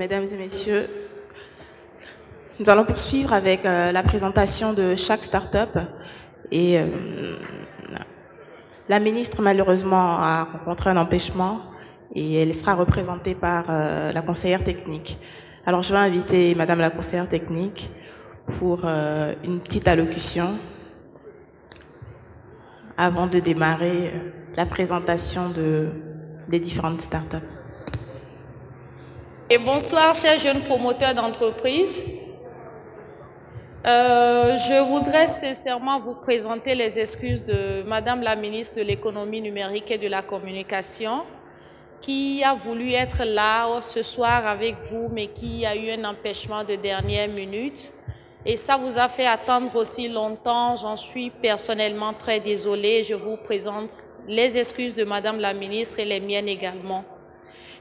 Mesdames et messieurs, nous allons poursuivre avec euh, la présentation de chaque start-up. Et euh, la ministre, malheureusement, a rencontré un empêchement et elle sera représentée par euh, la conseillère technique. Alors, je vais inviter Madame la conseillère technique pour une petite allocution avant de démarrer la présentation de, des différentes start-up. Et bonsoir, chers jeunes promoteurs d'entreprise. Euh, je voudrais sincèrement vous présenter les excuses de Madame la ministre de l'économie numérique et de la communication qui a voulu être là ce soir avec vous, mais qui a eu un empêchement de dernière minute. Et ça vous a fait attendre aussi longtemps. J'en suis personnellement très désolée. Je vous présente les excuses de Madame la ministre et les miennes également.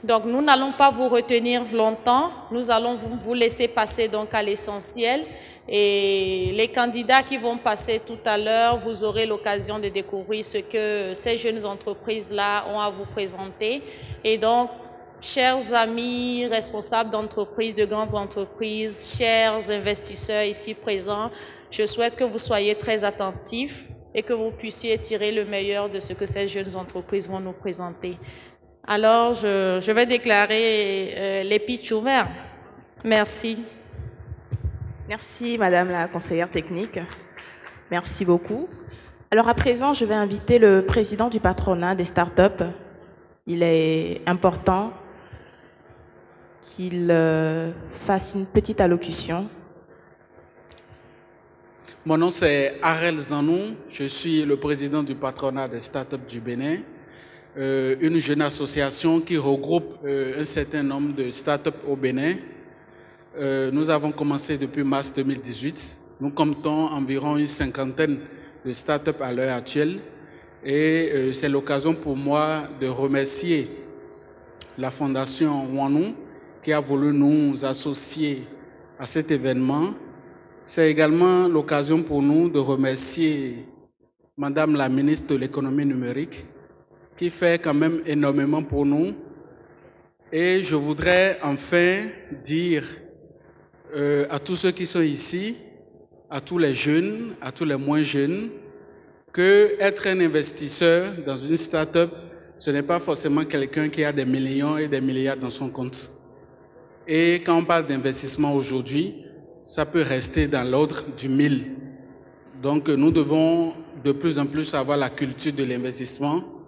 Donc, nous n'allons pas vous retenir longtemps. Nous allons vous, laisser passer donc à l'essentiel. Et les candidats qui vont passer tout à l'heure, vous aurez l'occasion de découvrir ce que ces jeunes entreprises-là ont à vous présenter. Et donc, chers amis responsables d'entreprises, de grandes entreprises, chers investisseurs ici présents, je souhaite que vous soyez très attentifs et que vous puissiez tirer le meilleur de ce que ces jeunes entreprises vont nous présenter. Alors, je, je vais déclarer euh, les pitchs ouverts. Merci. Merci Madame la conseillère technique. Merci beaucoup. Alors à présent, je vais inviter le président du patronat des startups. Il est important qu'il euh, fasse une petite allocution. Mon nom c'est Arel Zanou, je suis le président du patronat des startups du Bénin, euh, une jeune association qui regroupe euh, un certain nombre de startups au Bénin. Euh, nous avons commencé depuis mars 2018. Nous comptons environ une cinquantaine de startups à l'heure actuelle et c'est l'occasion pour moi de remercier la fondation Wanou qui a voulu nous associer à cet événement. C'est également l'occasion pour nous de remercier Madame la ministre de l'économie numérique qui fait quand même énormément pour nous. Et je voudrais enfin dire euh, à tous ceux qui sont ici, à tous les jeunes, à tous les moins jeunes, que être un investisseur dans une start-up, ce n'est pas forcément quelqu'un qui a des millions et des milliards dans son compte. Et quand on parle d'investissement aujourd'hui, ça peut rester dans l'ordre du mille. Donc nous devons de plus en plus avoir la culture de l'investissement.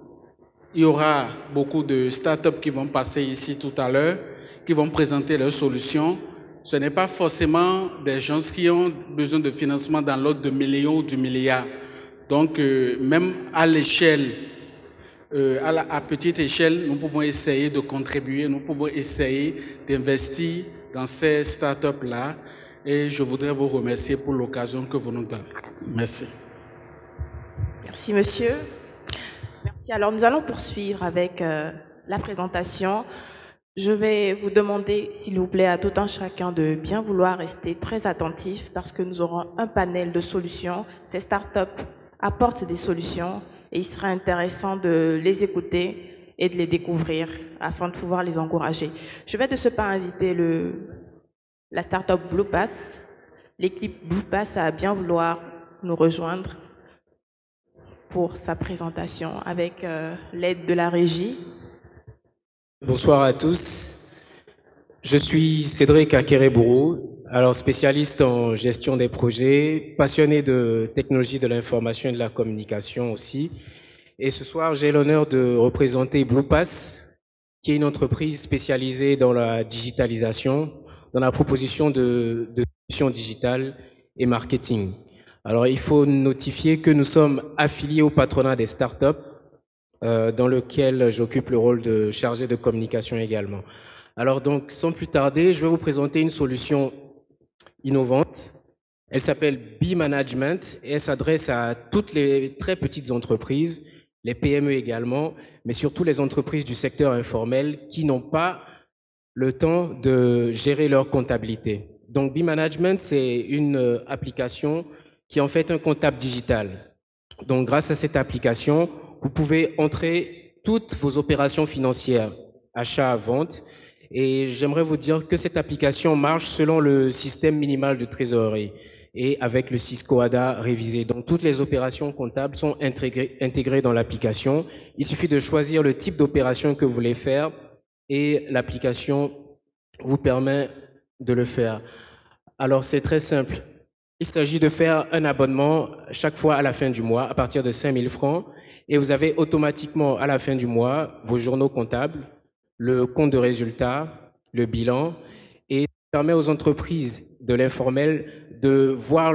Il y aura beaucoup de startups qui vont passer ici tout à l'heure, qui vont présenter leurs solutions. Ce n'est pas forcément des gens qui ont besoin de financement dans l'ordre de millions ou du milliard. Donc euh, même à l'échelle euh, à, la, à petite échelle, nous pouvons essayer de contribuer, nous pouvons essayer d'investir dans ces startups-là. Et je voudrais vous remercier pour l'occasion que vous nous donnez. Merci. Merci, monsieur. Merci. Alors, nous allons poursuivre avec euh, la présentation. Je vais vous demander, s'il vous plaît, à tout un chacun de bien vouloir rester très attentif parce que nous aurons un panel de solutions. Ces startups apportent des solutions et il sera intéressant de les écouter et de les découvrir afin de pouvoir les encourager. Je vais de ce pas inviter le, la start-up Blue Pass, l'équipe Blue Pass à bien vouloir nous rejoindre pour sa présentation avec euh, l'aide de la régie. Bonsoir à tous. Je suis Cédric Akerebourou, alors spécialiste en gestion des projets, passionné de technologie de l'information et de la communication aussi. Et ce soir, j'ai l'honneur de représenter BluePass, qui est une entreprise spécialisée dans la digitalisation, dans la proposition de solutions digitales et marketing. Alors, il faut notifier que nous sommes affiliés au patronat des startups, euh, dans lequel j'occupe le rôle de chargé de communication également. Alors donc, sans plus tarder, je vais vous présenter une solution innovante. Elle s'appelle B-Management et elle s'adresse à toutes les très petites entreprises, les PME également, mais surtout les entreprises du secteur informel qui n'ont pas le temps de gérer leur comptabilité. Donc, B-Management, c'est une euh, application qui est en fait un comptable digital. Donc, grâce à cette application, vous pouvez entrer toutes vos opérations financières, achat, vente. Et j'aimerais vous dire que cette application marche selon le système minimal de trésorerie et avec le Cisco ADA révisé. Donc, toutes les opérations comptables sont intégrées, intégrées dans l'application. Il suffit de choisir le type d'opération que vous voulez faire et l'application vous permet de le faire. Alors, c'est très simple. Il s'agit de faire un abonnement chaque fois à la fin du mois à partir de 5000 francs et vous avez automatiquement à la fin du mois vos journaux comptables, le compte de résultats, le bilan et ça permet aux entreprises de l'informel de voir,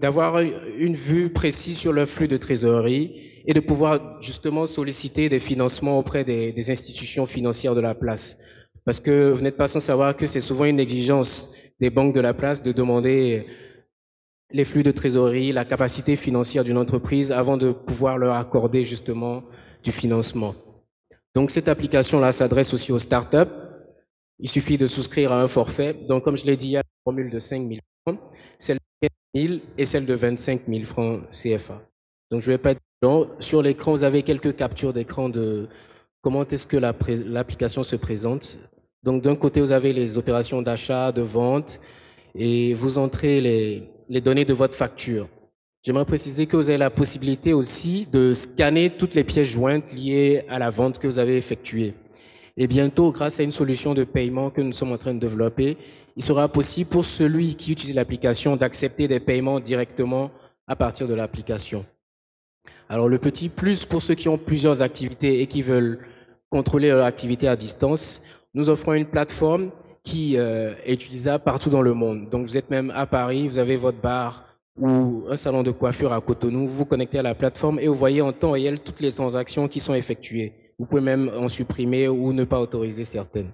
d'avoir une vue précise sur leur flux de trésorerie et de pouvoir justement solliciter des financements auprès des institutions financières de la place. Parce que vous n'êtes pas sans savoir que c'est souvent une exigence des banques de la place de demander les flux de trésorerie, la capacité financière d'une entreprise avant de pouvoir leur accorder justement du financement. Donc cette application-là s'adresse aussi aux startups. Il suffit de souscrire à un forfait. Donc comme je l'ai dit, il y a une formule de 5 000 francs, celle de 15 000 et celle de 25 000 francs CFA. Donc je vais pas être long. Sur l'écran, vous avez quelques captures d'écran de comment est-ce que l'application se présente. Donc d'un côté, vous avez les opérations d'achat, de vente, et vous entrez les, les données de votre facture. J'aimerais préciser que vous avez la possibilité aussi de scanner toutes les pièces jointes liées à la vente que vous avez effectuée. Et bientôt, grâce à une solution de paiement que nous sommes en train de développer, il sera possible pour celui qui utilise l'application d'accepter des paiements directement à partir de l'application. Alors le petit plus pour ceux qui ont plusieurs activités et qui veulent contrôler leur activité à distance, nous offrons une plateforme qui euh, est utilisable partout dans le monde. Donc vous êtes même à Paris, vous avez votre bar ou un salon de coiffure à Cotonou, vous connectez à la plateforme et vous voyez en temps réel toutes les transactions qui sont effectuées. Vous pouvez même en supprimer ou ne pas autoriser certaines.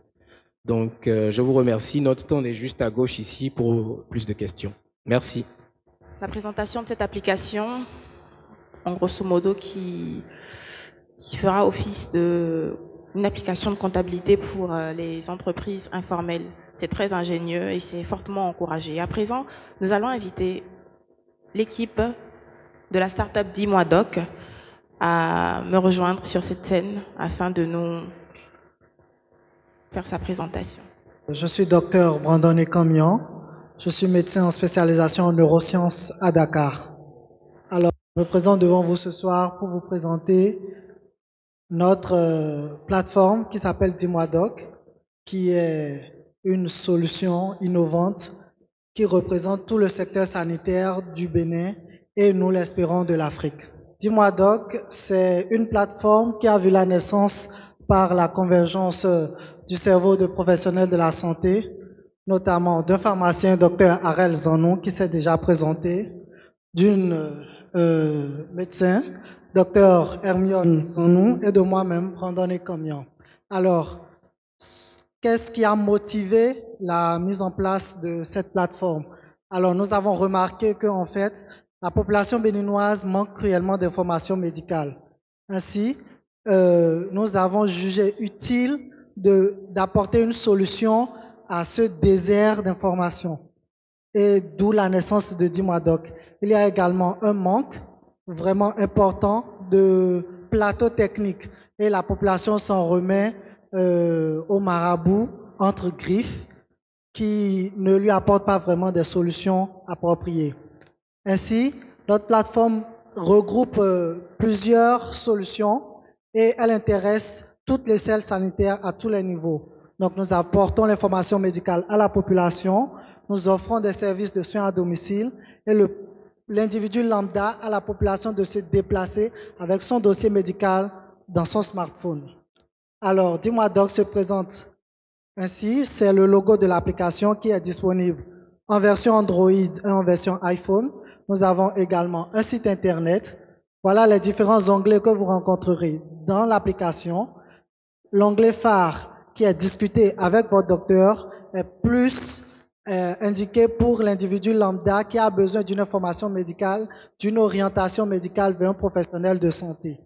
Donc euh, je vous remercie. Notre temps est juste à gauche ici pour plus de questions. Merci. La présentation de cette application, en grosso modo, qui, qui fera office de une application de comptabilité pour euh, les entreprises informelles. C'est très ingénieux et c'est fortement encouragé. À présent, nous allons inviter l'équipe de la start-up 10 mois doc à me rejoindre sur cette scène afin de nous faire sa présentation. Je suis docteur Brandon Ecomian. Je suis médecin en spécialisation en neurosciences à Dakar. Alors, je me présente devant vous ce soir pour vous présenter notre euh, plateforme qui s'appelle Dis-moi Doc, qui est une solution innovante qui représente tout le secteur sanitaire du Bénin et nous l'espérons de l'Afrique. Dis-moi c'est une plateforme qui a vu la naissance par la convergence euh, du cerveau de professionnels de la santé, notamment d'un pharmacien, docteur Arel Zanon, qui s'est déjà présenté, d'une euh, médecin, docteur Hermione Sonou et de moi-même, Brandon Comion. Alors, qu'est-ce qui a motivé la mise en place de cette plateforme? Alors, nous avons remarqué qu'en fait, la population béninoise manque cruellement d'informations médicales. Ainsi, euh, nous avons jugé utile d'apporter une solution à ce désert d'informations. Et d'où la naissance de Dimodoc. Il y a également un manque vraiment important de plateau technique et la population s'en remet euh, au marabout entre griffes qui ne lui apporte pas vraiment des solutions appropriées. Ainsi, notre plateforme regroupe euh, plusieurs solutions et elle intéresse toutes les selles sanitaires à tous les niveaux. Donc nous apportons l'information médicale à la population, nous offrons des services de soins à domicile et le l'individu lambda à la population de se déplacer avec son dossier médical dans son smartphone. Alors, Dis-moi se présente ainsi. C'est le logo de l'application qui est disponible en version Android et en version iPhone. Nous avons également un site Internet. Voilà les différents onglets que vous rencontrerez dans l'application. L'onglet phare qui est discuté avec votre docteur est plus euh, indiqué pour l'individu lambda qui a besoin d'une information médicale, d'une orientation médicale vers un professionnel de santé.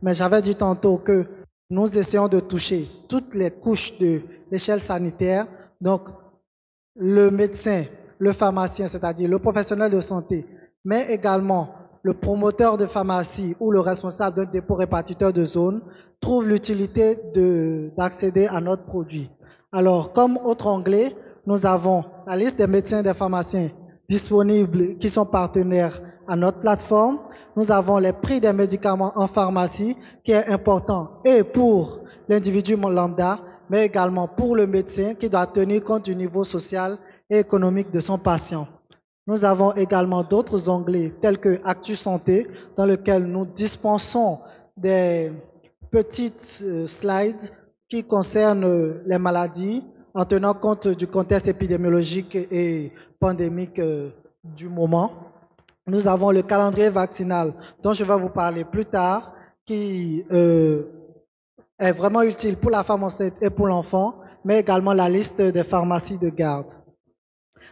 Mais j'avais dit tantôt que nous essayons de toucher toutes les couches de l'échelle sanitaire. Donc, le médecin, le pharmacien, c'est-à-dire le professionnel de santé, mais également le promoteur de pharmacie ou le responsable d'un dépôt répartiteur de zone trouve l'utilité d'accéder à notre produit. Alors, comme autre onglet, nous avons la liste des médecins et des pharmaciens disponibles qui sont partenaires à notre plateforme. Nous avons les prix des médicaments en pharmacie qui est important et pour l'individu lambda, mais également pour le médecin qui doit tenir compte du niveau social et économique de son patient. Nous avons également d'autres onglets tels que Actu Santé dans lequel nous dispensons des petites euh, slides qui concernent les maladies en tenant compte du contexte épidémiologique et pandémique euh, du moment. Nous avons le calendrier vaccinal dont je vais vous parler plus tard, qui euh, est vraiment utile pour la femme enceinte et pour l'enfant, mais également la liste des pharmacies de garde.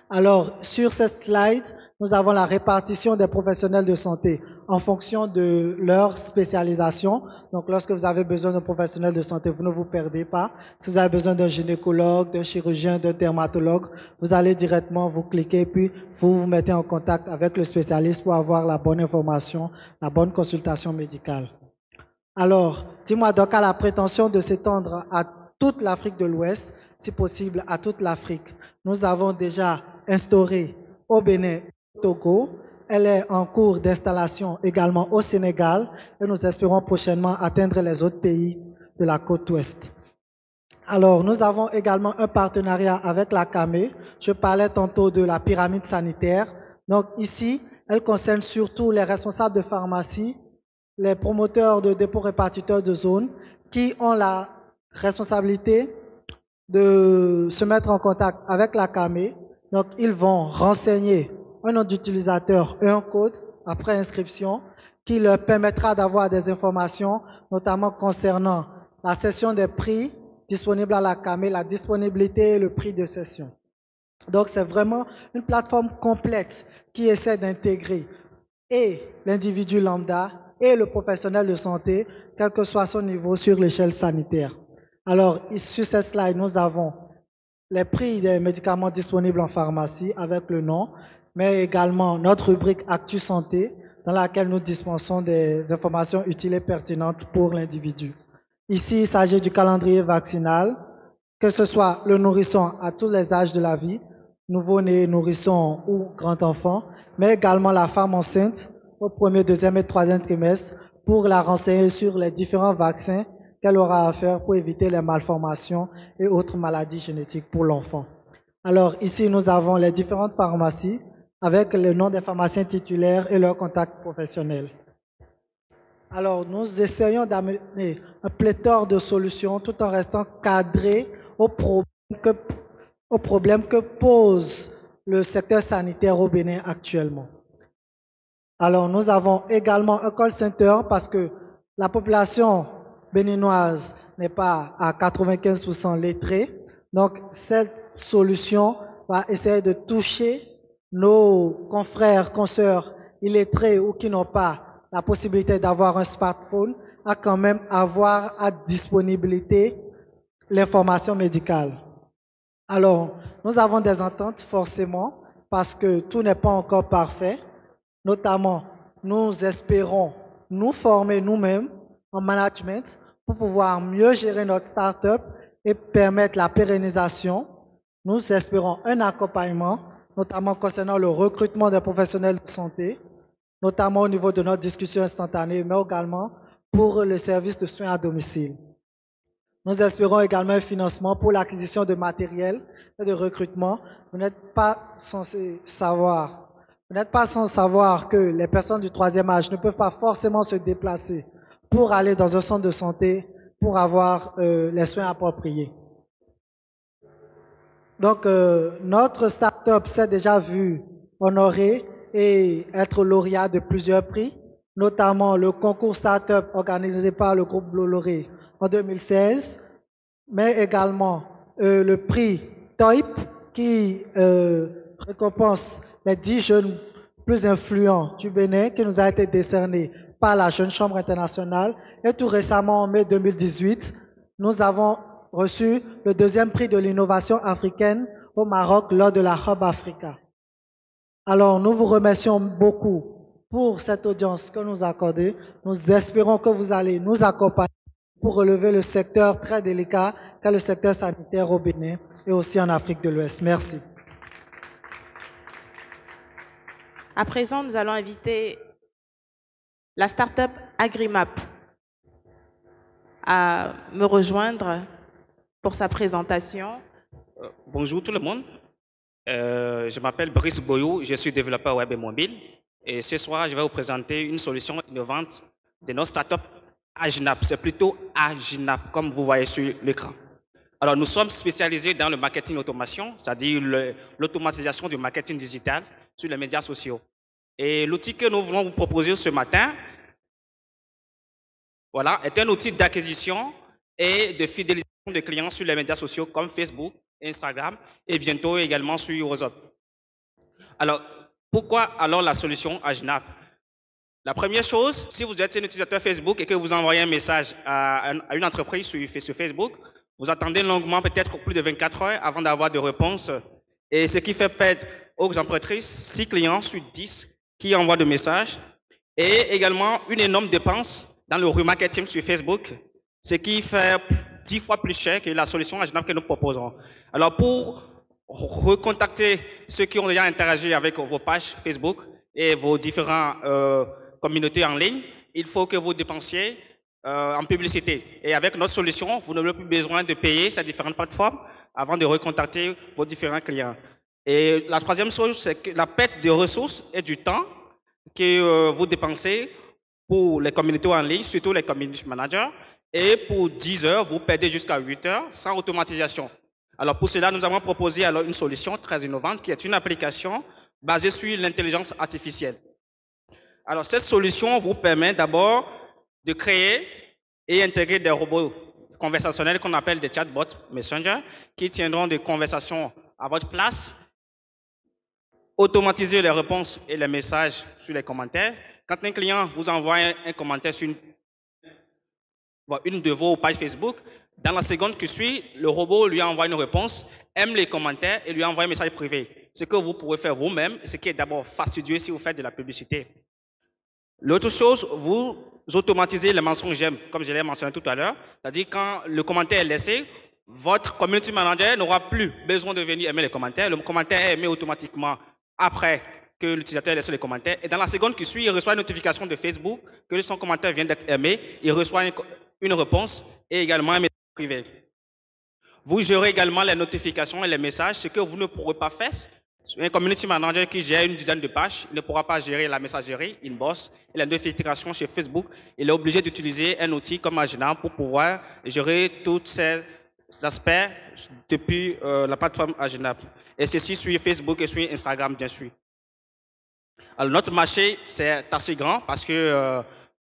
Alors, sur cette slide, nous avons la répartition des professionnels de santé en fonction de leur spécialisation. Donc, lorsque vous avez besoin d'un professionnel de santé, vous ne vous perdez pas. Si vous avez besoin d'un gynécologue, d'un chirurgien, d'un dermatologue, vous allez directement vous cliquer, puis vous vous mettez en contact avec le spécialiste pour avoir la bonne information, la bonne consultation médicale. Alors, dis-moi donc à la prétention de s'étendre à toute l'Afrique de l'Ouest, si possible à toute l'Afrique. Nous avons déjà instauré au Bénin, au Togo, elle est en cours d'installation également au Sénégal et nous espérons prochainement atteindre les autres pays de la côte ouest. Alors, nous avons également un partenariat avec la CAME. Je parlais tantôt de la pyramide sanitaire. Donc ici, elle concerne surtout les responsables de pharmacie, les promoteurs de dépôts répartiteurs de zones qui ont la responsabilité de se mettre en contact avec la CAME. Donc, ils vont renseigner un nom d'utilisateur et un code après inscription qui leur permettra d'avoir des informations, notamment concernant la session des prix disponibles à la CAME, la disponibilité et le prix de session. Donc c'est vraiment une plateforme complète qui essaie d'intégrer et l'individu lambda et le professionnel de santé, quel que soit son niveau sur l'échelle sanitaire. Alors, sur cette slide, nous avons les prix des médicaments disponibles en pharmacie avec le nom, mais également notre rubrique Actu Santé, dans laquelle nous dispensons des informations utiles et pertinentes pour l'individu. Ici, il s'agit du calendrier vaccinal, que ce soit le nourrisson à tous les âges de la vie, nouveau-né, nourrisson ou grand enfant, mais également la femme enceinte au premier, deuxième et troisième trimestre pour la renseigner sur les différents vaccins qu'elle aura à faire pour éviter les malformations et autres maladies génétiques pour l'enfant. Alors ici, nous avons les différentes pharmacies avec le nom des pharmaciens titulaires et leur contact professionnel. Alors, nous essayons d'amener un pléthore de solutions tout en restant cadrés aux problèmes que, aux problèmes que pose le secteur sanitaire au Bénin actuellement. Alors, nous avons également un call center parce que la population béninoise n'est pas à 95% lettrée. Donc, cette solution va essayer de toucher nos confrères, consoeurs illettrés ou qui n'ont pas la possibilité d'avoir un smartphone à quand même avoir à disponibilité l'information médicale. Alors, nous avons des ententes forcément parce que tout n'est pas encore parfait. Notamment, nous espérons nous former nous-mêmes en management pour pouvoir mieux gérer notre start-up et permettre la pérennisation. Nous espérons un accompagnement notamment concernant le recrutement des professionnels de santé, notamment au niveau de notre discussion instantanée, mais également pour le service de soins à domicile. Nous espérons également un financement pour l'acquisition de matériel et de recrutement. Vous n'êtes pas censé savoir, vous n'êtes pas sans savoir que les personnes du troisième âge ne peuvent pas forcément se déplacer pour aller dans un centre de santé pour avoir euh, les soins appropriés. Donc, euh, notre start-up s'est déjà vu honoré et être lauréat de plusieurs prix, notamment le concours start-up organisé par le groupe Bolloré en 2016, mais également euh, le prix TOIP qui euh, récompense les dix jeunes plus influents du Bénin qui nous a été décerné par la Jeune Chambre internationale. Et tout récemment, en mai 2018, nous avons reçu le deuxième prix de l'innovation africaine au Maroc lors de la Hub Africa. Alors, nous vous remercions beaucoup pour cette audience que nous accordez. Nous espérons que vous allez nous accompagner pour relever le secteur très délicat qu'est le secteur sanitaire au Bénin et aussi en Afrique de l'Ouest. Merci. À présent, nous allons inviter la start-up Agrimap à me rejoindre pour sa présentation. Euh, bonjour tout le monde. Euh, je m'appelle Brice Boyou, je suis développeur web et mobile. Et ce soir, je vais vous présenter une solution innovante de notre startup Aginap. C'est plutôt Aginap, comme vous voyez sur l'écran. Alors, nous sommes spécialisés dans le marketing automation, c'est-à-dire l'automatisation du marketing digital sur les médias sociaux. Et l'outil que nous voulons vous proposer ce matin, voilà, est un outil d'acquisition et de fidélisation de clients sur les médias sociaux comme Facebook, Instagram et bientôt également sur WhatsApp. Alors, pourquoi alors la solution Aginap La première chose, si vous êtes un utilisateur Facebook et que vous envoyez un message à une entreprise sur Facebook, vous attendez longuement, peut-être plus de 24 heures avant d'avoir de réponse. Et ce qui fait perdre aux entreprises 6 clients sur 10 qui envoient des messages. Et également une énorme dépense dans le remarketing sur Facebook, ce qui fait 10 fois plus cher que la solution Aginap que nous proposons. Alors pour recontacter ceux qui ont déjà interagi avec vos pages Facebook et vos différentes euh, communautés en ligne, il faut que vous dépensiez euh, en publicité. Et avec notre solution, vous n'aurez plus besoin de payer ces différentes plateformes avant de recontacter vos différents clients. Et la troisième chose, c'est que la perte de ressources et du temps que euh, vous dépensez pour les communautés en ligne, surtout les community managers, et pour 10 heures, vous perdez jusqu'à 8 heures sans automatisation. Alors pour cela, nous avons proposé alors une solution très innovante qui est une application basée sur l'intelligence artificielle. Alors cette solution vous permet d'abord de créer et intégrer des robots conversationnels qu'on appelle des chatbots Messenger qui tiendront des conversations à votre place, automatiser les réponses et les messages sur les commentaires. Quand un client vous envoie un, commentaire sur une, une de vos pages Facebook, dans la seconde qui suit, le robot lui envoie une réponse, aime les commentaires et lui envoie un message privé. Ce que vous pouvez faire vous-même, ce qui est d'abord fastidieux si vous faites de la publicité. L'autre chose, vous automatisez les mensonges comme je l'ai mentionné tout à l'heure. C'est-à-dire quand le commentaire est laissé, votre community manager n'aura plus besoin de venir aimer les commentaires. Le commentaire est aimé automatiquement après que l'utilisateur ait laissé les commentaires. Et dans la seconde qui suit, il reçoit une notification de Facebook que son commentaire vient d'être aimé. Il reçoit une réponse et également un message privé. Vous gérez également les notifications et les messages, ce que vous ne pourrez pas faire. Un community manager qui gère une dizaine de pages il ne pourra pas gérer la messagerie, inbox et la notification chez Facebook. Il est obligé d'utiliser un outil comme Agina pour pouvoir gérer tous ces aspects depuis euh, la plateforme Agina. Et ceci sur Facebook et sur Instagram, bien sûr. Alors, notre marché, c'est assez grand parce que euh,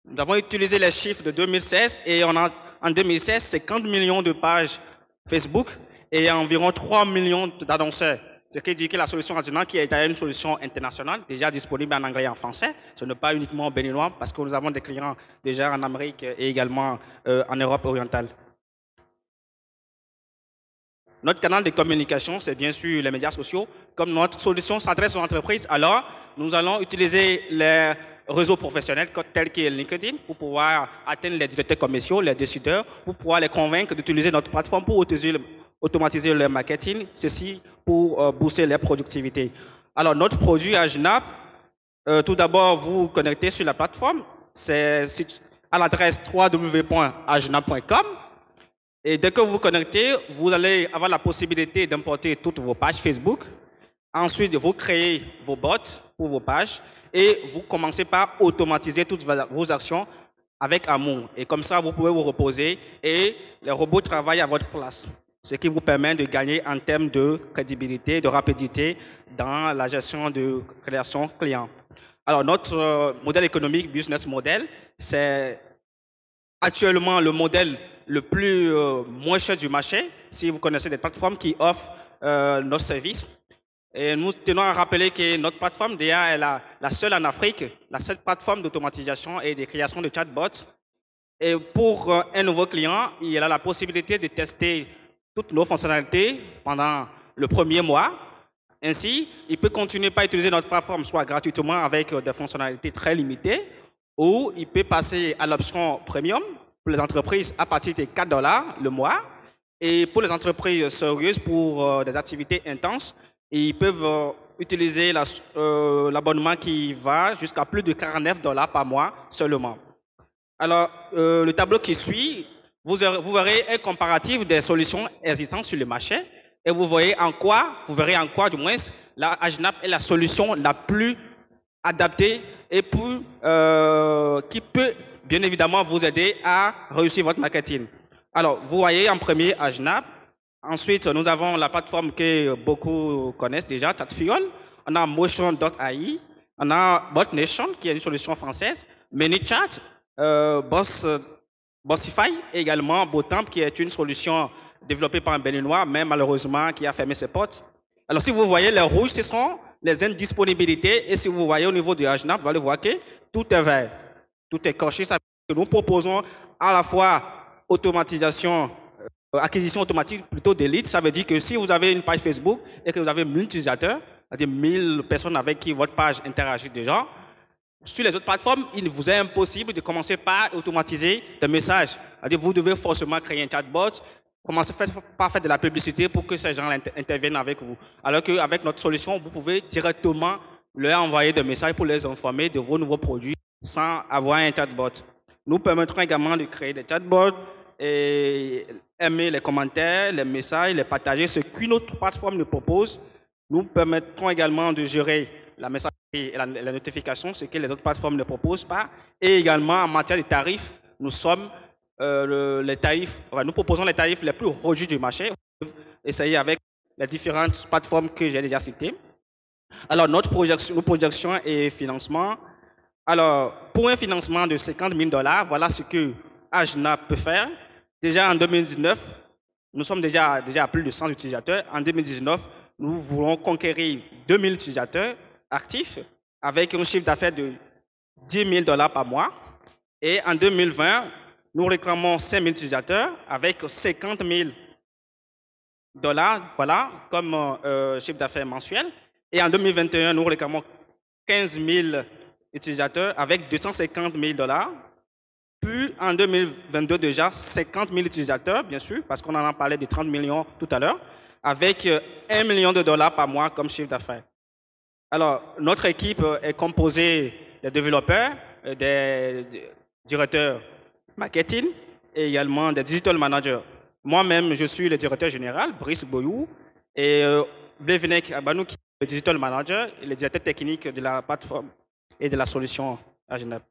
nous avons utilisé les chiffres de 2016 et en 2016 50 millions de pages Facebook et environ 3 millions d'annonceurs. Ce qui dit que la solution Azina, qui est une solution internationale, déjà disponible en anglais et en français, ce n'est pas uniquement béninois, parce que nous avons des clients déjà en Amérique et également euh, en Europe orientale. Notre canal de communication, c'est bien sûr les médias sociaux. Comme notre solution s'adresse aux entreprises, alors nous allons utiliser les réseaux professionnels tels que LinkedIn pour pouvoir atteindre les directeurs commerciaux, les décideurs, pour pouvoir les convaincre d'utiliser notre plateforme pour automatiser le marketing, ceci pour euh, booster leur productivité. Alors, notre produit Aginap, euh, tout d'abord, vous connectez sur la plateforme, c'est à l'adresse www.aginap.com. Et dès que vous vous connectez, vous allez avoir la possibilité d'importer toutes vos pages Facebook. Ensuite, vous créez vos bots pour vos pages et vous commencez par automatiser toutes vos actions avec amour. Et comme ça, vous pouvez vous reposer et les robots travaillent à votre place. Ce qui vous permet de gagner en termes de crédibilité, de rapidité dans la gestion de création client. Alors, notre euh, modèle économique, business model, c'est actuellement le modèle le plus euh, moins cher du marché. Si vous connaissez des plateformes qui offrent euh, nos services, et nous tenons à rappeler que notre plateforme DA est la, seule en Afrique, la seule plateforme d'automatisation et de création de chatbots Et pour euh, un nouveau client, il a la possibilité de tester toutes nos fonctionnalités pendant le premier mois. Ainsi, il peut continuer par utiliser notre plateforme, soit gratuitement avec euh, des fonctionnalités très limitées, ou il peut passer à l'option premium pour les entreprises à partir de 4 dollars le mois. Et pour les entreprises sérieuses, pour euh, des activités intenses, ils peuvent utiliser l'abonnement qui va jusqu'à plus de 49 dollars par mois seulement. Alors, euh, le tableau qui suit, vous, verrez un comparatif des solutions existantes sur le marché et vous voyez en quoi, vous verrez en quoi, du moins, la est la solution la plus adaptée et euh, qui peut bien évidemment vous aider à réussir votre marketing. Alors, vous voyez en premier Agenap. Ensuite, nous avons la plateforme que beaucoup connaissent déjà, Tatfiol. On a Motion.ai. On a BotNation, qui est une solution française. ManyChat, euh, Boss, Bossify également Botamp, qui est une solution développée par un Béninois, mais malheureusement qui a fermé ses portes. Alors si vous voyez les rouges, ce sont les indisponibilités, et si vous voyez au niveau du HNAP, vous allez voir que tout est vert, tout est coché. Nous proposons à la fois automatisation, acquisition automatique plutôt d'élite. Ça veut dire que si vous avez une page Facebook et que vous avez 1000 utilisateurs, c'est-à-dire 1000 personnes avec qui votre page interagit déjà, sur les autres plateformes, il vous est impossible de commencer par automatiser des messages. C'est-à-dire vous devez forcément créer un chatbot, commencer par faire de la publicité pour que ces gens interviennent avec vous. Alors qu'avec notre solution, vous pouvez directement leur envoyer des messages pour les informer de vos nouveaux produits sans avoir un chatbot. Nous permettrons également de créer des chatbots et aimer les commentaires, les messages, les partager, ce qu'une autre plateforme nous propose. Nous permettrons également de gérer la messagerie et la, notification, ce que les autres plateformes ne proposent pas. Et également, en matière de tarifs, nous sommes euh, les tarifs, nous proposons les tarifs les plus réduits du marché. Essayer avec les différentes plateformes que j'ai déjà citées. Alors, notre projection, nos projections et financement. Alors, pour un financement de 50 000 dollars, voilà ce que Ajna peut faire. Déjà en 2019, nous sommes déjà, déjà à plus de 100 utilisateurs. En 2019, nous voulons conquérir 2000 utilisateurs actifs avec un chiffre d'affaires de 10 000 dollars par mois. Et en 2020, nous réclamons 5 000 utilisateurs avec 50 000 dollars, voilà, comme euh, chiffre d'affaires mensuel. Et en 2021, nous réclamons 15 000 utilisateurs avec 250 000 dollars. Puis en 2022 déjà, 50 000 utilisateurs, bien sûr, parce qu'on en a parlé de 30 millions tout à l'heure, avec 1 euh, million de dollars par mois comme chiffre d'affaires. Alors, notre équipe est composée des développeurs, euh, des directeurs marketing et également des digital managers. Moi-même, je suis le directeur général, Brice Boyou, et euh, Blevenek Abanou, qui est le digital manager et le directeur technique de la plateforme et de la solution à Genève.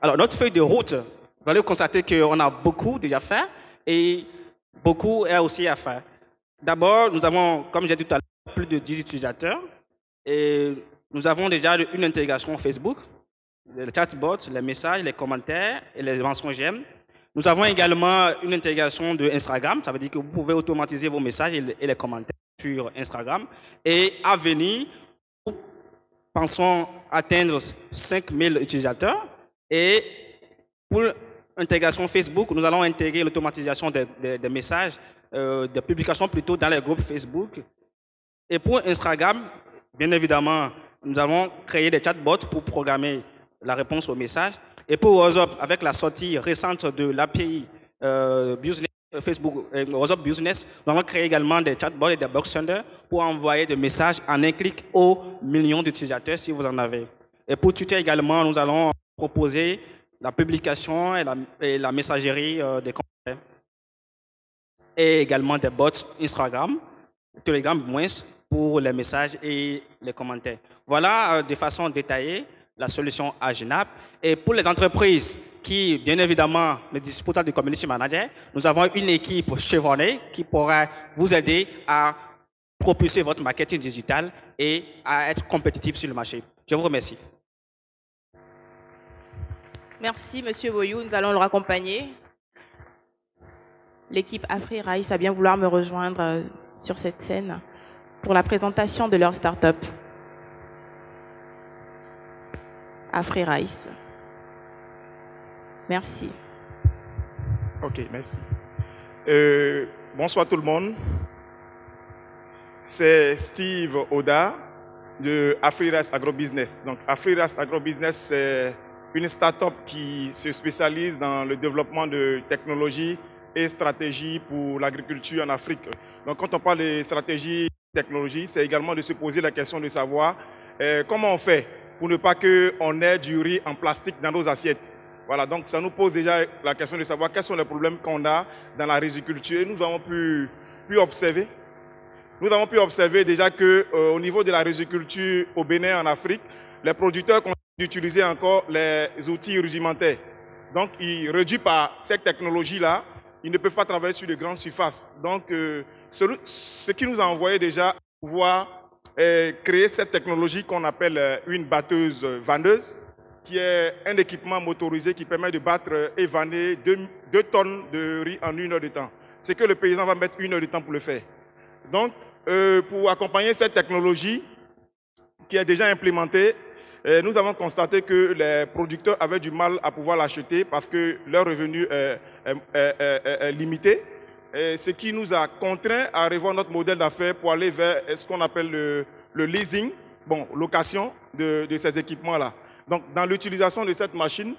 Alors, notre feuille de route, vous allez constater qu'on a beaucoup déjà fait et beaucoup est aussi à faire. D'abord, nous avons, comme j'ai dit tout à l'heure, plus de 10 utilisateurs et nous avons déjà une intégration Facebook, le chatbot, les messages, les commentaires et les mentions j'aime. Nous avons également une intégration de Instagram, ça veut dire que vous pouvez automatiser vos messages et les commentaires sur Instagram. Et à venir, pensons atteindre 5000 utilisateurs. Et pour l'intégration Facebook, nous allons intégrer l'automatisation des, messages, euh, des publications plutôt dans les groupes Facebook. Et pour Instagram, Bien évidemment, nous avons créé des chatbots pour programmer la réponse aux messages. Et pour WhatsApp, avec la sortie récente de l'API euh, euh, Facebook euh, WhatsApp Business, nous avons créé également des chatbots et des box pour envoyer des messages en un clic aux millions d'utilisateurs si vous en avez. Et pour Twitter également, nous allons proposer la publication et la, messagerie des commentaires. Et également des bots Instagram, Telegram moins, pour les messages et les commentaires. Voilà euh, de façon détaillée la solution Agenap. Et pour les entreprises qui, bien évidemment, ne disposent pas de community manager, nous avons une équipe chevronnée qui pourra vous aider à propulser votre marketing digital et à être compétitif sur le marché. Je vous remercie. Merci, Monsieur Boyou. Nous allons le raccompagner. L'équipe Afri Raïs a bien vouloir me rejoindre euh, sur cette scène pour la présentation de leur start-up. Afri Rice. Merci. Ok, merci. Euh, bonsoir tout le monde. C'est Steve Oda de Afriras Agrobusiness. Donc, Afriras Agrobusiness, c'est une start-up qui se spécialise dans le développement de technologies et stratégies pour l'agriculture en Afrique. Donc, quand on parle de stratégie technologie, c'est également de se poser la question de savoir euh, comment on fait pour ne pas qu'on ait du riz en plastique dans nos assiettes? Voilà, donc ça nous pose déjà la question de savoir quels sont les problèmes qu'on a dans la riziculture. Nous avons pu, observer nous avons pu observer déjà que euh, au niveau de la riziculture au Bénin en Afrique, les producteurs continuent d'utiliser encore les outils rudimentaires. Donc, ils réduisent par cette technologie-là, ils ne peuvent pas travailler sur de grandes surfaces. Donc, euh, ce, qui nous a envoyé déjà pouvoir euh, créer cette technologie qu'on appelle une batteuse vanneuse, qui est un équipement motorisé qui permet de battre et vanner deux, tonnes de riz en une heure de temps. C'est que le paysan va mettre une heure de temps pour le faire. Donc, euh, pour accompagner cette technologie qui est déjà implémentée, euh, nous avons constaté que les producteurs avaient du mal à pouvoir l'acheter parce que leur revenu est, limité. ce qui nous a contraint à revoir notre modèle d'affaires pour aller vers ce qu'on appelle le, leasing, bon, location de, ces équipements-là. Donc, dans l'utilisation de cette machine,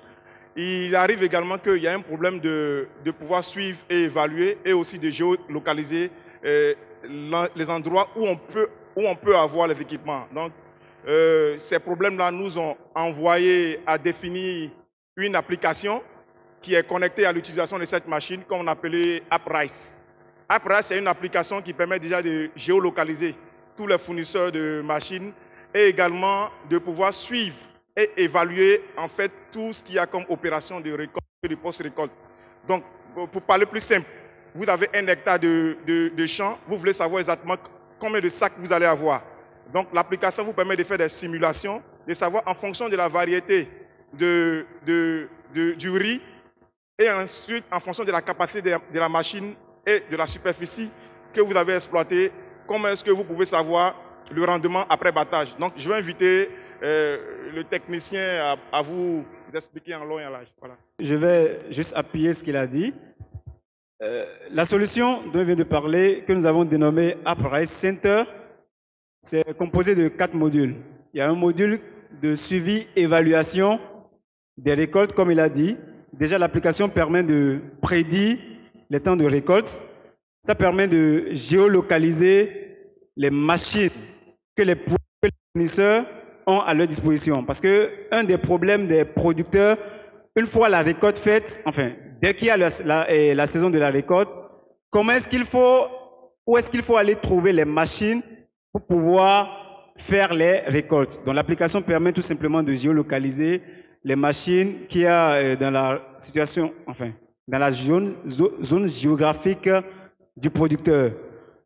il arrive également qu'il y a un problème de, pouvoir suivre et évaluer et aussi de géolocaliser euh, les endroits où on peut, où on peut avoir les équipements. Donc, euh, ces problèmes-là nous ont envoyé à définir une application qui est connectée à l'utilisation de cette machine qu'on appelait AppRice. AppRice, c'est une application qui permet déjà de géolocaliser tous les fournisseurs de machines et également de pouvoir suivre et évaluer en fait tout ce qu'il y a comme opération de récolte et de post-récolte. Donc, pour parler plus simple, vous avez un hectare de, champ, vous voulez savoir exactement combien de sacs vous allez avoir. Donc l'application vous permet de faire des simulations, de savoir en fonction de la variété du riz et ensuite en fonction de la capacité de, la machine et de la superficie que vous avez exploité, comment est-ce que vous pouvez savoir le rendement après battage. Donc je vais inviter euh, le technicien à, vous expliquer en long et en large. Voilà. Je vais juste appuyer ce qu'il a dit. Euh, la solution dont je viens de parler, que nous avons dénommée AppRice Center, c'est composé de quatre modules. Il y a un module de suivi, évaluation des récoltes, comme il a dit. Déjà, l'application permet de prédire les temps de récolte. Ça permet de géolocaliser les machines que les fournisseurs ont à leur disposition. Parce que un des problèmes des producteurs, une fois la récolte faite, enfin, dès qu'il y a la, saison de la récolte, comment est-ce qu'il faut, où est-ce qu'il faut aller trouver les machines pour pouvoir faire les récoltes? Donc l'application permet tout simplement de géolocaliser les machines qu'il y a euh, dans la situation, enfin, dans la zone géographique du producteur.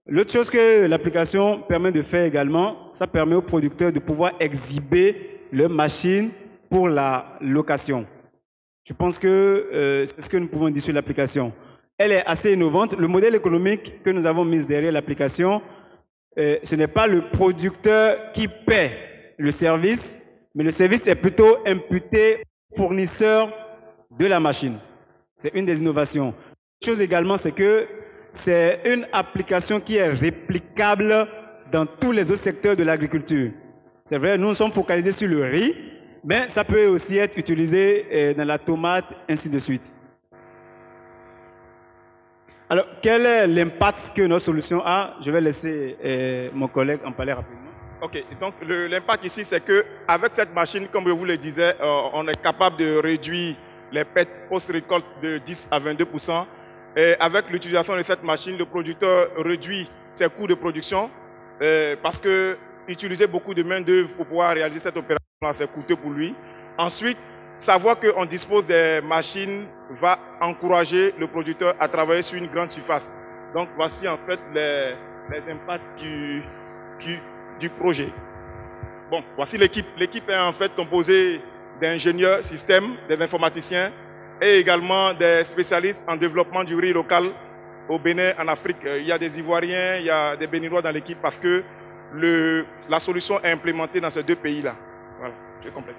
L'autre chose que l'application permet de faire également, ça permet aux producteurs de pouvoir exhiber leurs machines pour la location. Je pense que euh, c'est ce que nous pouvons dire sur l'application. Elle est assez innovante. Le modèle économique que nous avons mis derrière l'application, euh, ce n'est pas le producteur qui paie le service, mais le service est plutôt imputé au fournisseur de la machine. C'est une des innovations. Une chose également, c'est que c'est une application qui est réplicable dans tous les autres secteurs de l'agriculture. C'est vrai, nous sommes focalisés sur le riz, mais ça peut aussi être utilisé euh, dans la tomate, ainsi de suite. Alors, quel est l'impact que notre solution a? Je vais laisser euh, mon collègue en parler rapidement. Ok, donc l'impact ici, c'est que avec cette machine, comme je vous le disais, euh, on est capable de réduire les pertes post-récolte de 10 à 22 et avec l'utilisation de cette machine, le producteur réduit ses coûts de production parce que utiliser beaucoup de main-d'œuvre pour pouvoir réaliser cette opération c'est coûteux pour lui. Ensuite, savoir qu'on dispose des machines va encourager le producteur à travailler sur une grande surface. Donc, voici en fait les, impacts du, du, du, projet. Bon, voici l'équipe. L'équipe est en fait composée d'ingénieurs systèmes, des informaticiens et également des spécialistes en développement du riz local au Bénin, en Afrique. Il y a des Ivoiriens, il y a des Béninois dans l'équipe parce que la solution est implémentée dans ces deux pays-là. Voilà, je complète.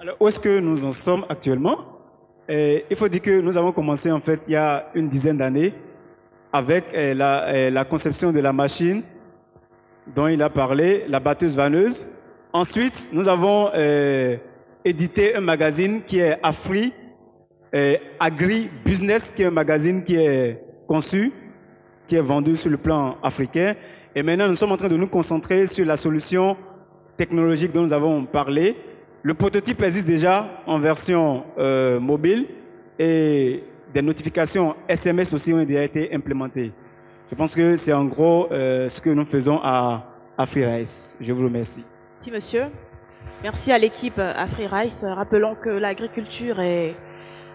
Alors, où est-ce que nous en sommes actuellement? Il faut dire que nous avons commencé en fait il y a une dizaine d'années avec la, la, conception de la machine dont il a parlé, la batteuse vanneuse. Ensuite, nous avons édité un magazine qui est Afri Agri Business, qui est un magazine qui est conçu, qui est vendu sur le plan africain. Et maintenant, nous sommes en train de nous concentrer sur la solution technologique dont nous avons parlé. Le prototype existe déjà en version euh, mobile et des notifications SMS aussi ont déjà été implémentées. Je pense que c'est en gros euh, ce que nous faisons à AfriRice. Je vous remercie. Merci monsieur. Merci à l'équipe AfriRice. Rappelons que l'agriculture est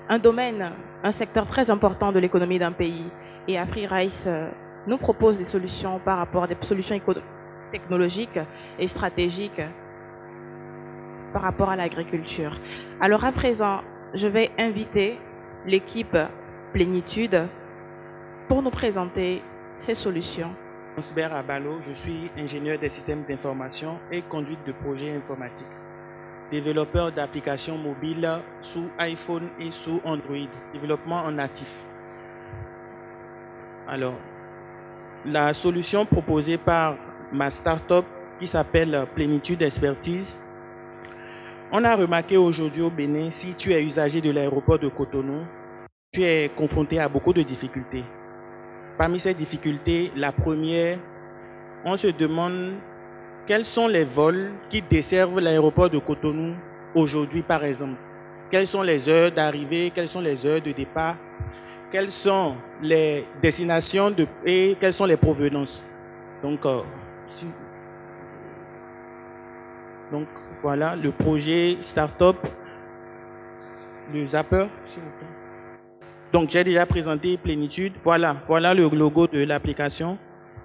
un domaine, un secteur très important de l'économie d'un pays. Et AfriRice euh, nous propose des solutions par rapport à des solutions technologiques et stratégiques par rapport à l'agriculture. Alors à présent, je vais inviter l'équipe Plénitude pour nous présenter ces solutions. Abalo, je suis ingénieur des systèmes d'information et conduite de projets informatiques développeur d'applications mobiles sous iPhone et sous Android, développement en natif. Alors, la solution proposée par ma startup qui s'appelle Plénitude Expertise, on a remarqué aujourd'hui au Bénin, si tu es usager de l'aéroport de Cotonou, tu es confronté à beaucoup de difficultés. Parmi ces difficultés, la première, on se demande quels sont les vols qui desservent l'aéroport de Cotonou aujourd'hui, par exemple Quelles sont les heures d'arrivée Quelles sont les heures de départ Quelles sont les destinations de, et quelles sont les provenances Donc, euh, donc voilà le projet Startup, le Zapper, s'il vous plaît. Donc j'ai déjà présenté Plénitude. Voilà, voilà le logo de l'application.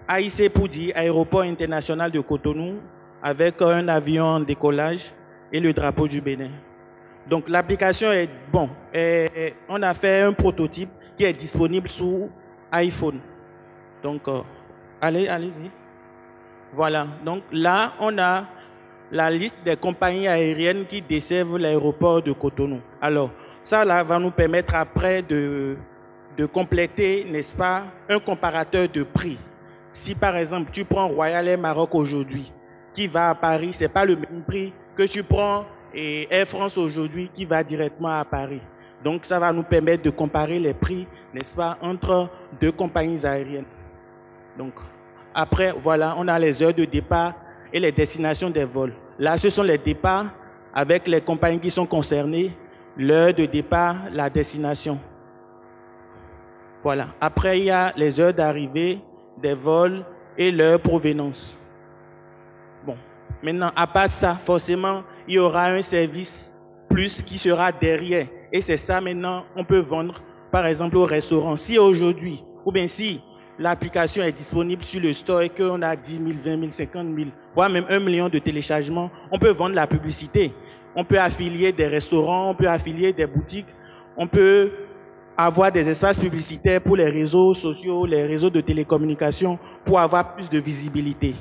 AIC aéroport international de Cotonou, avec un avion en décollage et le drapeau du Bénin. Donc l'application est bon. on a fait un prototype qui est disponible sous iPhone. Donc euh, allez, allez-y. Voilà. Donc là, on a la liste des compagnies aériennes qui desservent l'aéroport de Cotonou. Alors, ça là va nous permettre après de, de compléter, n'est-ce pas, un comparateur de prix. Si par exemple tu prends Royal Air Maroc aujourd'hui, qui va à Paris, c'est pas le même prix que tu prends Air France aujourd'hui qui va directement à Paris. Donc ça va nous permettre de comparer les prix, n'est-ce pas, entre deux compagnies aériennes. Donc après, voilà, on a les heures de départ et les destinations des vols. Là, ce sont les départs avec les compagnies qui sont concernées, l'heure de départ, la destination. Voilà. Après, il y a les heures d'arrivée, des vols et leur provenance. Bon, maintenant, à part ça, forcément, il y aura un service plus qui sera derrière. Et c'est ça maintenant, on peut vendre, par exemple, au restaurant. Si aujourd'hui, ou bien si l'application est disponible sur le store et qu'on a 10 000, 20 000, 50 000, voire même un million de téléchargements, on peut vendre la publicité. On peut affilier des restaurants, on peut affilier des boutiques, on peut avoir des espaces publicitaires pour les réseaux sociaux, les réseaux de télécommunications, pour avoir plus de visibilité.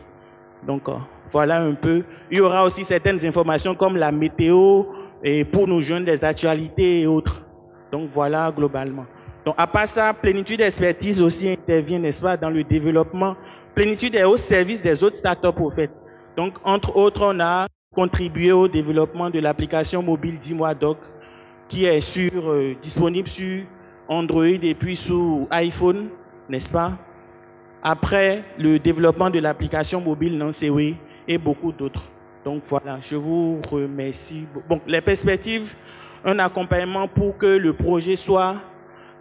Donc, euh, voilà un peu. Il y aura aussi certaines informations comme la météo et pour nous jeunes des actualités et autres. Donc, voilà globalement. Donc, à part ça, Plénitude Expertise aussi intervient, n'est-ce pas, dans le développement. Plénitude est au service des autres startups, au fait. Donc, entre autres, on a contribué au développement de l'application mobile Dis-moi Doc, qui est sur, euh, disponible sur Android et puis sous iPhone, n'est-ce pas? Après, le développement de l'application mobile oui, et beaucoup d'autres. Donc voilà, je vous remercie. Bon, les perspectives, un accompagnement pour que le projet soit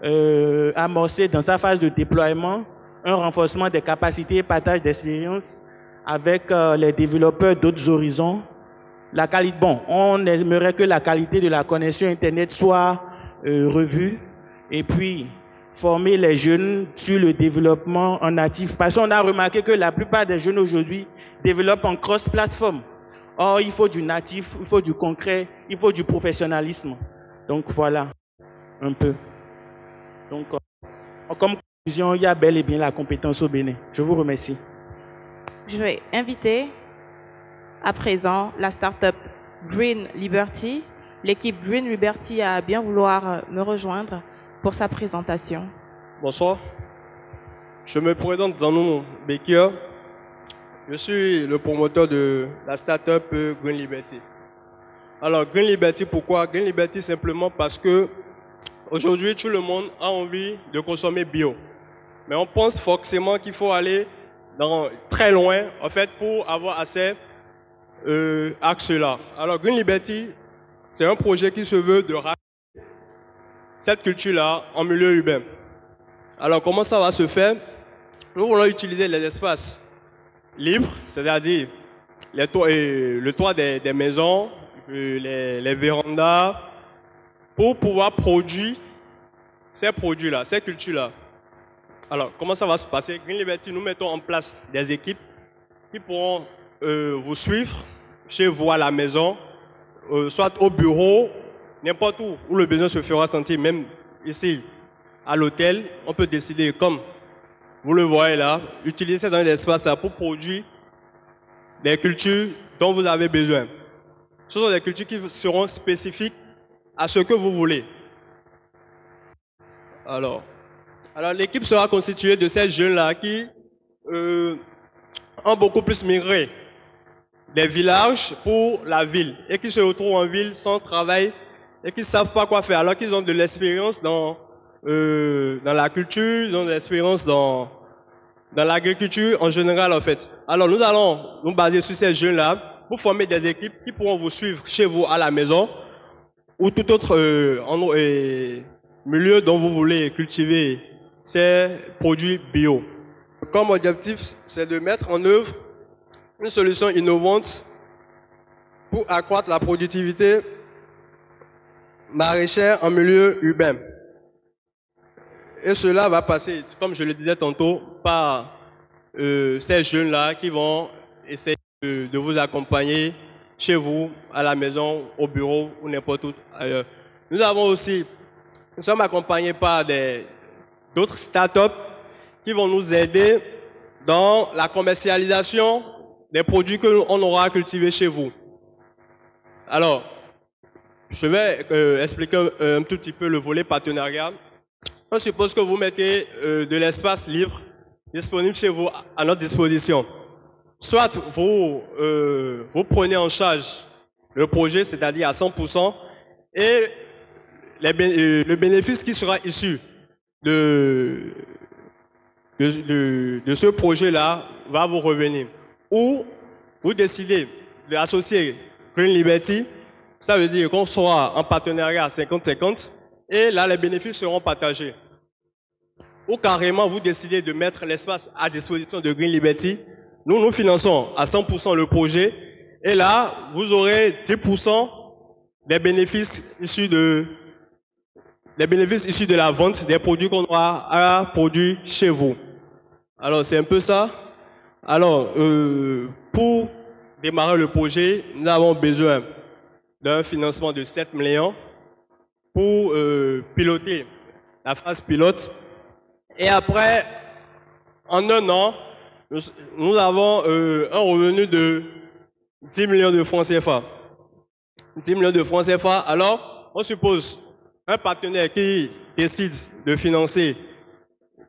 euh, amorcé dans sa phase de déploiement, un renforcement des capacités partage d'expérience avec euh, les développeurs d'autres horizons. La qualité, bon, on aimerait que la qualité de la connexion Internet soit euh, revue et puis former les jeunes sur le développement en natif. Parce qu'on a remarqué que la plupart des jeunes aujourd'hui développent en cross-platform. Or, il faut du natif, il faut du concret, il faut du professionnalisme. Donc voilà, un peu. Donc, en conclusion, il y a bel et bien la compétence au Bénin. Je vous remercie. Je vais inviter à présent la start-up Green Liberty l'équipe Green Liberty à bien vouloir me rejoindre pour sa présentation. Bonsoir. Je me présente Zanou Bekir. Je suis le promoteur de la start-up Green Liberty. Alors, Green Liberty, pourquoi? Green Liberty, simplement parce que aujourd'hui, tout le monde a envie de consommer bio. Mais on pense forcément qu'il faut aller dans, très loin, en fait, pour avoir accès euh, à cela. Alors, Green Liberty, c'est un projet qui se veut de cette culture-là en milieu urbain. Alors, comment ça va se faire? Nous voulons utiliser les espaces libres, c'est-à-dire le toit des maisons, les, les vérandas, pour pouvoir produire ces produits-là, ces cultures-là. Alors, comment ça va se passer? Green Liberty, nous mettons en place des équipes qui pourront euh, vous suivre chez vous à la maison, euh, soit au bureau, n'importe où, où le besoin se fera sentir, même ici à l'hôtel, on peut décider, comme vous le voyez là, utiliser dans espaces pour produire des cultures dont vous avez besoin. Ce sont des cultures qui seront spécifiques à ce que vous voulez. Alors, alors l'équipe sera constituée de ces jeunes-là qui euh, ont beaucoup plus migré des villages pour la ville et qui se retrouvent en ville sans travail et qui ne savent pas quoi faire alors qu'ils ont de l'expérience dans, euh, dans la culture, ils ont de l'expérience dans, dans l'agriculture en général en fait. Alors nous allons nous baser sur ces jeunes-là vous formez des équipes qui pourront vous suivre chez vous à la maison ou tout autre euh, euh, milieu dont vous voulez cultiver ces produits bio. Comme objectif, c'est de mettre en œuvre une solution innovante pour accroître la productivité maraîchère en milieu urbain. Et cela va passer, comme je le disais tantôt, par euh, ces jeunes-là qui vont essayer de, vous accompagner chez vous, à la maison, au bureau ou n'importe où ailleurs. Nous avons aussi, nous sommes accompagnés par d'autres startups qui vont nous aider dans la commercialisation des produits que on aura cultivés chez vous. Alors, je vais euh, expliquer euh, un tout petit peu le volet partenariat. On suppose que vous mettez euh, de l'espace libre disponible chez vous à notre disposition soit vous, euh, vous prenez en charge le projet, c'est-à-dire à 100%, et euh, le bénéfice qui sera issu de, de, de, ce projet-là va vous revenir. Ou vous décidez d'associer Green Liberty, ça veut dire qu'on sera en partenariat à 50-50, et là les bénéfices seront partagés. Ou carrément vous décidez de mettre l'espace à disposition de Green Liberty, nous, nous finançons à 100% le projet. Et là, vous aurez 10% des bénéfices issus de, des bénéfices issus de la vente des produits qu'on aura produits chez vous. Alors, c'est un peu ça. Alors, euh, pour démarrer le projet, nous avons besoin d'un financement de 7 millions pour euh, piloter la phase pilote. Et après, en un an, nous, avons euh, un revenu de 10 millions de francs CFA. 10 millions de francs CFA. Alors, on suppose un partenaire qui décide de financer,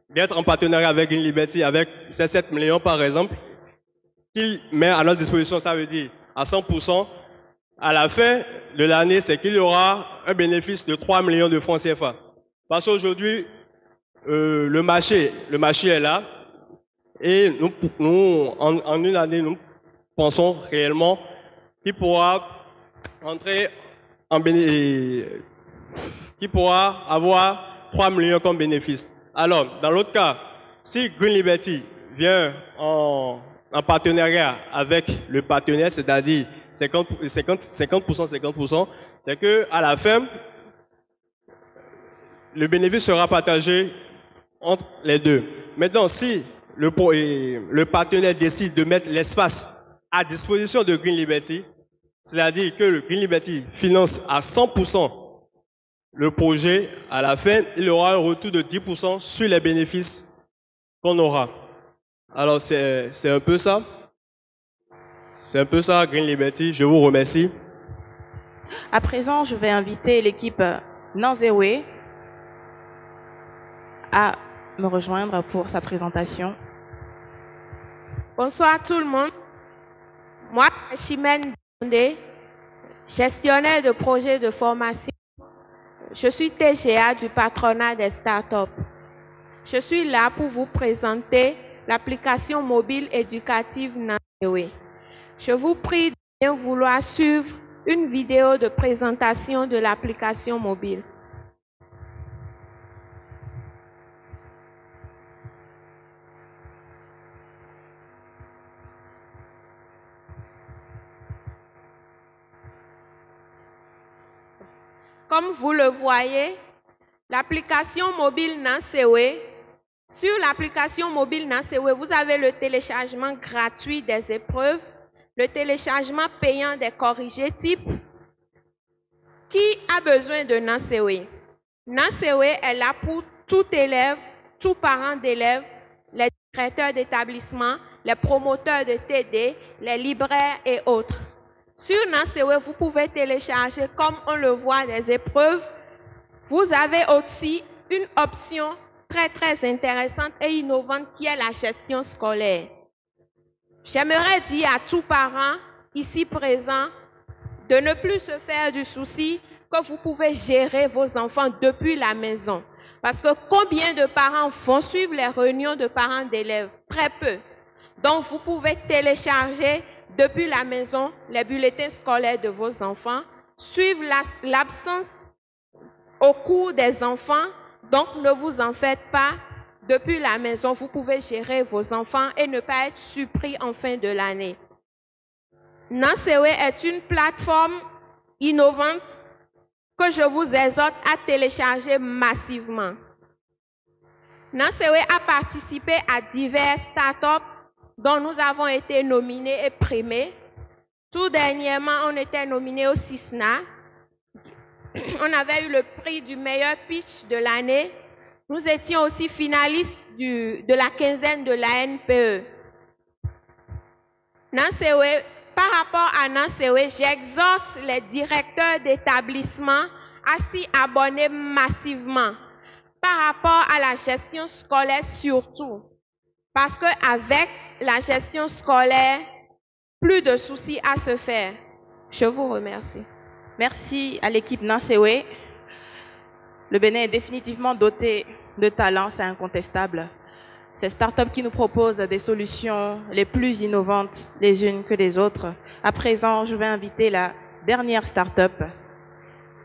d'être en partenariat avec une Liberty, avec ces 7 millions par exemple, qu'il met à notre disposition, ça veut dire à 100%, à la fin de l'année, c'est qu'il y aura un bénéfice de 3 millions de francs CFA. Parce qu'aujourd'hui, euh, le marché, le marché est là, et nous, en, une année, nous pensons réellement qu'il pourra entrer en bénéfice, qui pourra avoir 3 millions comme bénéfice. Alors, dans l'autre cas, si Green Liberty vient en, en partenariat avec le partenaire, c'est-à-dire 50, 50, 50%, 50%, c'est que à la fin, le bénéfice sera partagé entre les deux. Maintenant, si le, partenaire décide de mettre l'espace à disposition de Green Liberty, c'est-à-dire que le Green Liberty finance à 100% le projet, à la fin, il aura un retour de 10% sur les bénéfices qu'on aura. Alors, c'est un peu ça. C'est un peu ça, Green Liberty. Je vous remercie. À présent, je vais inviter l'équipe Nanzéoué à me rejoindre pour sa présentation. Bonsoir tout le monde. Moi, Chimène Bondé, gestionnaire de projets de formation. Je suis TGA du patronat des startups. Je suis là pour vous présenter l'application mobile éducative Nantewe. Je vous prie de bien vouloir suivre une vidéo de présentation de l'application mobile. Comme vous le voyez, l'application mobile Nansewe, sur l'application mobile Nansewe, vous avez le téléchargement gratuit des épreuves, le téléchargement payant des corrigés types. Qui a besoin de Nansewe? Nansewe est là pour tout élève, tout parent d'élève, les directeurs d'établissement, les promoteurs de TD, les libraires et autres. Sur Nansewe, vous pouvez télécharger, comme on le voit, des épreuves. Vous avez aussi une option très, très intéressante et innovante qui est la gestion scolaire. J'aimerais dire à tous parents ici présents de ne plus se faire du souci que vous pouvez gérer vos enfants depuis la maison. Parce que combien de parents vont suivre les réunions de parents d'élèves? Très peu. Donc, vous pouvez télécharger depuis la maison les bulletins scolaires de vos enfants, suivre l'absence au cours des enfants. Donc, ne vous en faites pas. Depuis la maison, vous pouvez gérer vos enfants et ne pas être surpris en fin de l'année. Nansewe est une plateforme innovante que je vous exhorte à télécharger massivement. Nansewe a participé à divers startups dont nous avons été nominés et primés. Tout dernièrement, on était nominés au CISNA. On avait eu le prix du meilleur pitch de l'année. Nous étions aussi finalistes de la quinzaine de la NPE. Nansewe, par rapport à Nansewe, j'exhorte les directeurs d'établissement à s'y abonner massivement par rapport à la gestion scolaire surtout. Parce qu'avec la gestion scolaire, plus de soucis à se faire. Je vous remercie. Merci à l'équipe Nansewe. Le Bénin est définitivement doté de talents, c'est incontestable. C'est Startup qui nous propose des solutions les plus innovantes les unes que les autres. À présent, je vais inviter la dernière Startup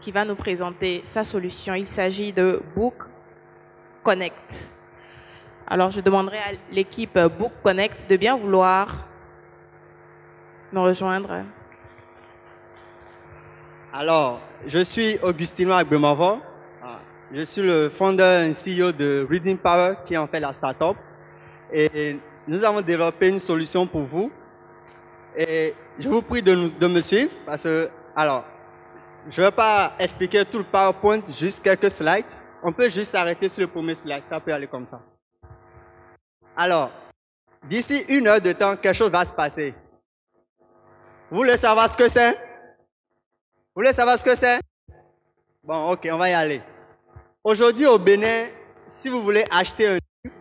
qui va nous présenter sa solution. Il s'agit de Book Connect. Alors, je demanderai à l'équipe Book Connect de bien vouloir me rejoindre. Alors, je suis Augustino Agbemavon. Je suis le fondeur et CEO de Reading Power, qui est en fait la startup. Et nous avons développé une solution pour vous. Et je vous prie de, de me suivre parce que, alors, je ne vais pas expliquer tout le PowerPoint, juste quelques slides. On peut juste s'arrêter sur le premier slide, ça peut aller comme ça. Alors, d'ici une heure de temps, quelque chose va se passer. Vous voulez savoir ce que c'est? Vous voulez savoir ce que c'est? Bon, ok, on va y aller. Aujourd'hui au Bénin, si vous voulez acheter un livre,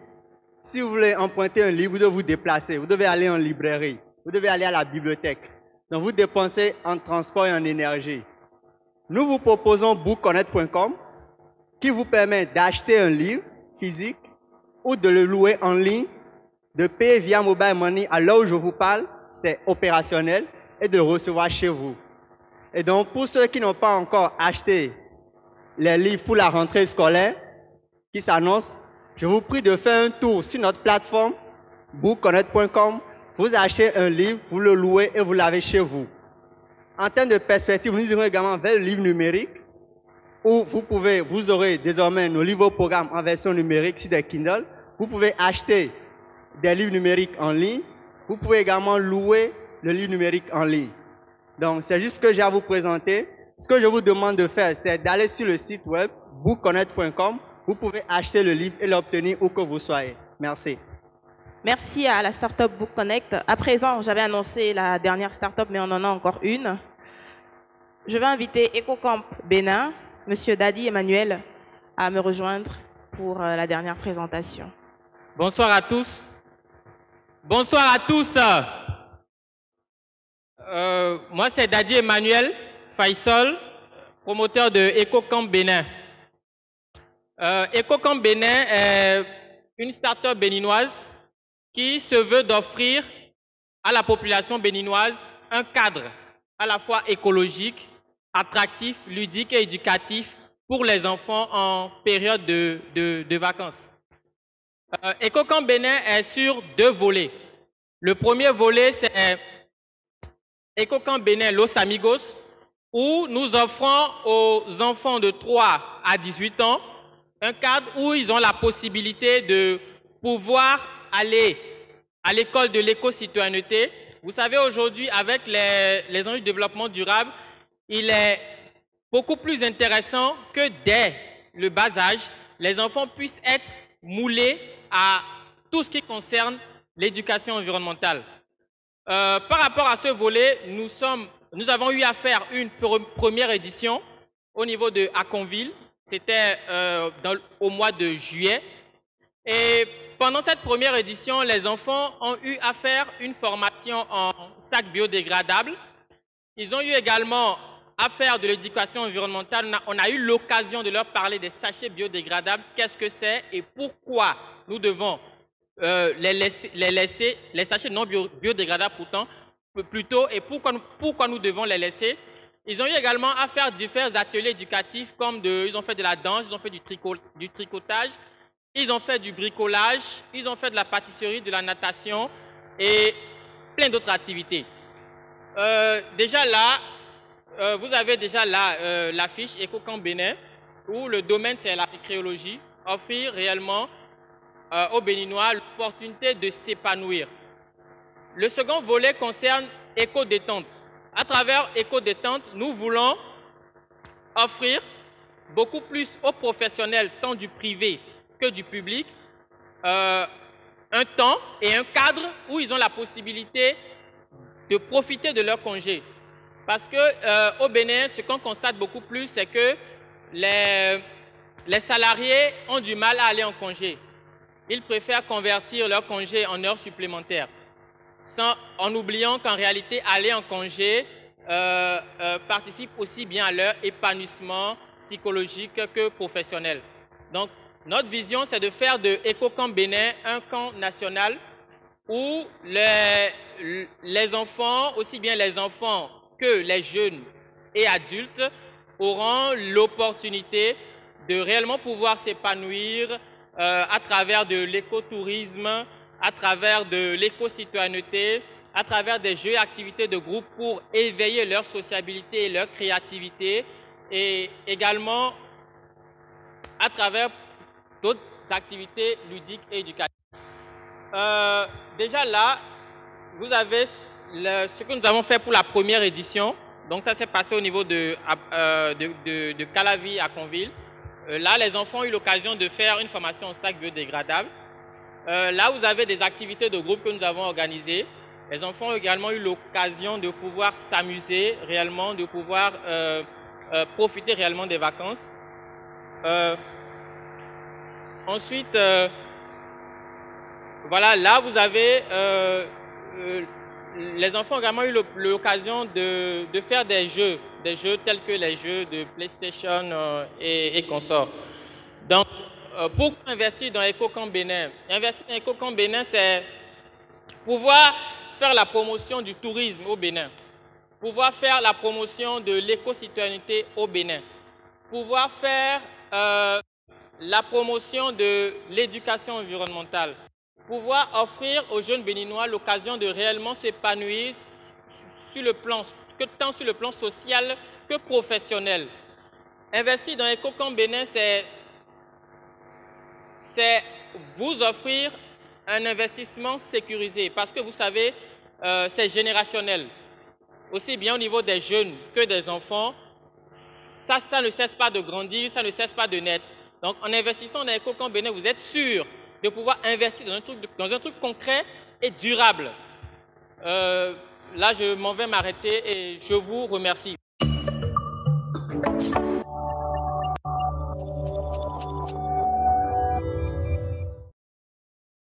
si vous voulez emprunter un livre, vous devez vous déplacer, vous devez aller en librairie, vous devez aller à la bibliothèque. Donc vous dépensez en transport et en énergie. Nous vous proposons bookconnect.com qui vous permet d'acheter un livre physique ou de le louer en ligne, de payer via mobile money à l'heure où je vous parle, c'est opérationnel, et de le recevoir chez vous. Et donc, pour ceux qui n'ont pas encore acheté les livres pour la rentrée scolaire qui s'annonce, je vous prie de faire un tour sur notre plateforme bookconnect.com. Vous achetez un livre, vous le louez et vous l'avez chez vous. En termes de perspective, nous irons également vers le livre numérique où vous pouvez, vous aurez désormais nos livres programmes en version numérique sur des Kindle. Vous pouvez acheter des livres numériques en ligne. Vous pouvez également louer le livre numérique en ligne. Donc, c'est juste ce que j'ai à vous présenter. Ce que je vous demande de faire, c'est d'aller sur le site web bookconnect.com. Vous pouvez acheter le livre et l'obtenir où que vous soyez. Merci. Merci à la startup Book Connect. À présent, j'avais annoncé la dernière startup, mais on en a encore une. je vais inviter EcoCamp Bénin, Monsieur Dadi Emmanuel, à me rejoindre pour euh, la dernière présentation. Bonsoir à tous. Bonsoir à tous. Euh, moi, c'est Dadi Emmanuel Faisal, promoteur de EcoCamp Bénin. Euh, EcoCamp Bénin est une start-up béninoise qui se veut d'offrir à la population béninoise un cadre à la fois écologique, attractif, ludique et éducatif pour les enfants en période de, de, vacances. Euh, EcoCamp Bénin est sur deux volets. Le premier volet, c'est EcoCamp Bénin Los Amigos, où nous offrons aux enfants de 3 à 18 ans un cadre où ils ont la possibilité de pouvoir aller à l'école de l'éco-citoyenneté. Vous savez, aujourd'hui, avec les, les enjeux de développement durable, il est beaucoup plus intéressant que dès le bas âge, les enfants puissent être moulés à tout ce qui concerne l'éducation environnementale. Euh, par rapport à ce volet, nous, avons eu à faire une première édition au niveau de Aconville. C'était euh, au mois de juillet. Et pendant cette première édition, les enfants ont eu à faire une formation en sac biodégradable. Ils ont eu également à faire de l'éducation environnementale. On a, eu l'occasion de leur parler des sachets biodégradables, qu'est-ce que c'est et pourquoi? Nous devons euh, les, laisser, les, sachets non biodégradables pourtant, plutôt, et pourquoi, nous devons les laisser? Ils ont eu également à faire différents ateliers éducatifs, comme ils ont fait de la danse, ils ont fait du, tricot, du tricotage, ils ont fait du bricolage, ils ont fait de la pâtisserie, de la natation et plein d'autres activités. Euh, déjà là, euh, vous avez déjà là euh, l'affiche EcoCamp Bénin, où le domaine c'est la créologie, offrir réellement euh, aux Béninois l'opportunité de s'épanouir. Le second volet concerne éco-détente. À travers éco-détente, nous voulons offrir beaucoup plus aux professionnels, tant du privé que du public, un temps et un cadre où ils ont la possibilité de profiter de leur congé. Parce que euh, au Bénin, ce qu'on constate beaucoup plus, c'est que les, les salariés ont du mal à aller en congé. Ils préfèrent convertir leur congé en heures supplémentaires, sans, en oubliant qu'en réalité, aller en congé euh, euh, participe aussi bien à leur épanouissement psychologique que professionnel. Donc, notre vision, c'est de faire de EcoCamp Bénin un camp national où les, les enfants, aussi bien les enfants que les jeunes et adultes auront l'opportunité de réellement pouvoir s'épanouir euh, à travers de l'écotourisme, à travers de l'éco-citoyenneté, à travers des jeux et activités de groupe pour éveiller leur sociabilité et leur créativité et également à travers d'autres activités ludiques et éducatives. Euh, déjà là, vous avez ce que nous avons fait pour la première édition, donc ça s'est passé au niveau de, euh, de, Calavi à Conville. Euh, là, les enfants ont eu l'occasion de faire une formation en sac biodégradable. Euh, là, vous avez des activités de groupe que nous avons organisées. Les enfants ont également eu l'occasion de pouvoir s'amuser réellement, de pouvoir euh, profiter réellement des vacances. ensuite, voilà, là, vous avez les enfants ont également eu l'occasion de, faire des jeux, des jeux tels que les jeux de PlayStation euh, et, consorts. Donc, euh, pour investir dans EcoCamp Bénin Investir dans EcoCamp Bénin, c'est pouvoir faire la promotion du tourisme au Bénin, pouvoir faire la promotion de l'éco-citoyenneté au Bénin, pouvoir faire euh, la promotion de l'éducation environnementale, pouvoir offrir aux jeunes béninois l'occasion de réellement s'épanouir sur le plan, que tant sur le plan social que professionnel. Investir dans EcoCamp Bénin, c'est vous offrir un investissement sécurisé parce que vous savez, euh, c'est générationnel. Aussi bien au niveau des jeunes que des enfants, ça, ça ne cesse pas de grandir, ça ne cesse pas de naître. Donc en investissant dans EcoCamp Bénin, vous êtes sûr de pouvoir investir dans un truc, dans un truc concret et durable. Euh, là, je m'en vais m'arrêter et je vous remercie.